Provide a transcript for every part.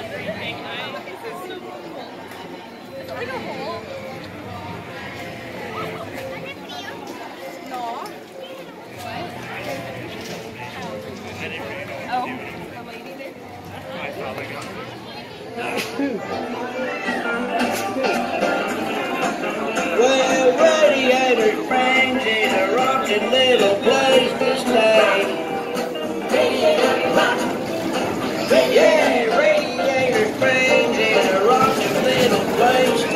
everything. I, this is so cool. It's like a hole. No. Oh, a lady there? I probably got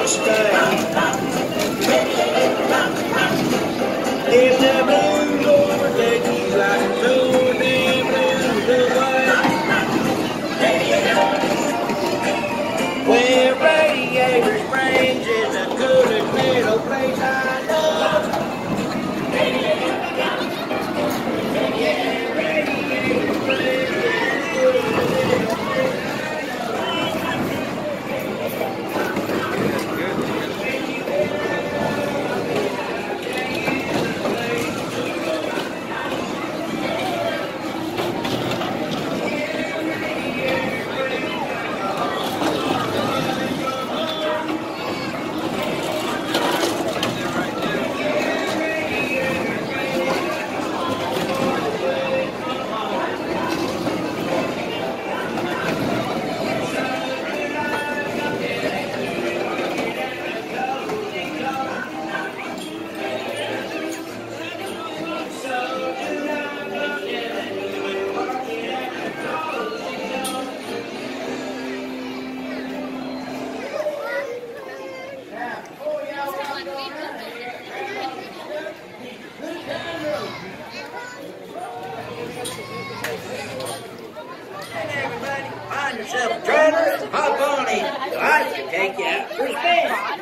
place yourself hop on in. I can take you. Out for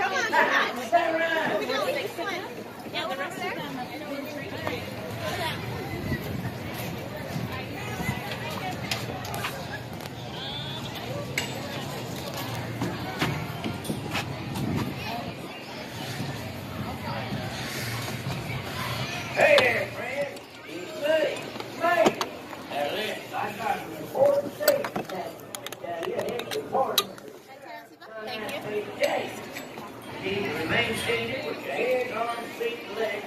arms, feet, and legs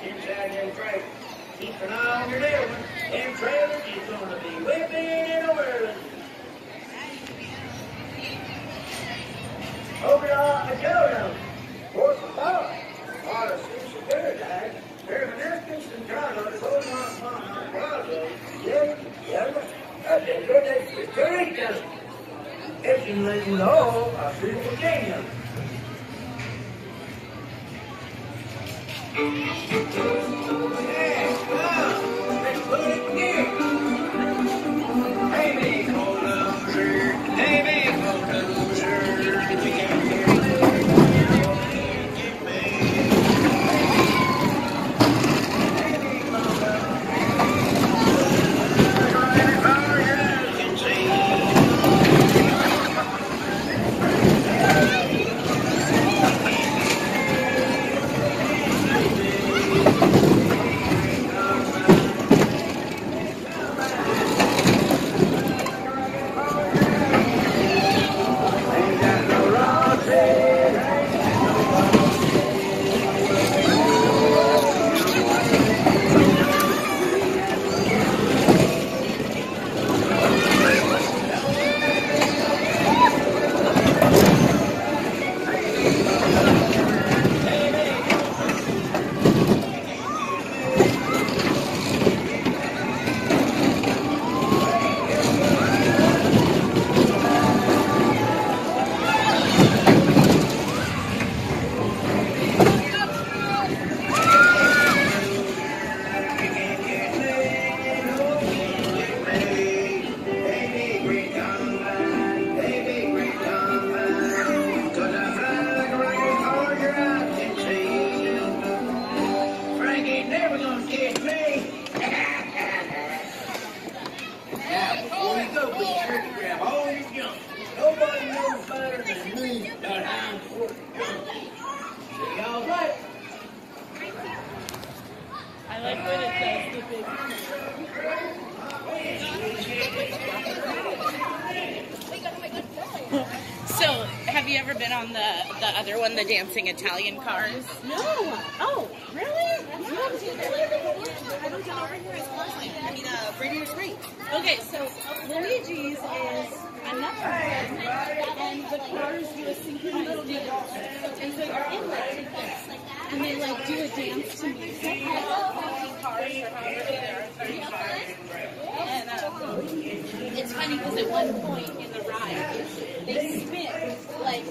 on your little one. Them trailers is gonna be whipping and whirling. Over on the Jodo. Fourth of five. Or a six of third eye. Permanentes and Carlos, hold on, on, on, Broadway. Yeah, yeah. I said, good day, Mr. Rico. It's in I see Virginia. ちょっと! can grab all junk. Nobody knows better than me about how important junk is. y'all right? I like when it says stupid. so, have you ever been on the, the other one, the dancing Italian cars? No. Oh, really? No. I don't get over here as much. I mean, uh, Brady great. Okay, And so you're in tickets, and they like do a dance to music. Cars or however there are 30 cars. And um, it's funny because at one point in the ride, they spin like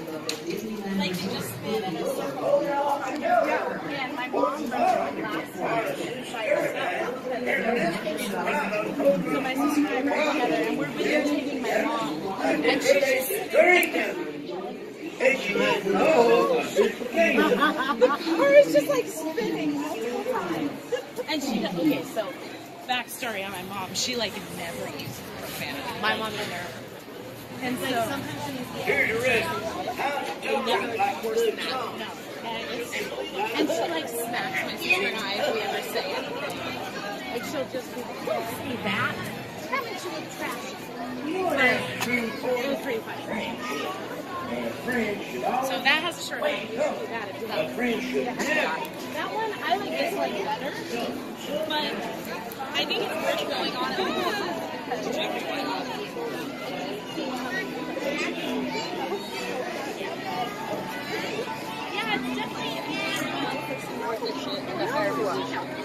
like they just spin in a circle. And my mom rented last. So my sister and I were together, and we're videotaping my mom, and she's just the car is just like spinning multiple times. And she does, okay, so backstory on my mom, she like never uses profanity. My mom never. And so sometimes she uses the Here's. How to do like like worse than No. And, she like smacks my sister and I if we ever say anything. Like she'll just be like, don't say that. Haven't you look trash? It was pretty funny. So that has a short name. That is that. That one I like this one better, but I think it's pretty going on at yeah, it's definitely It's definitely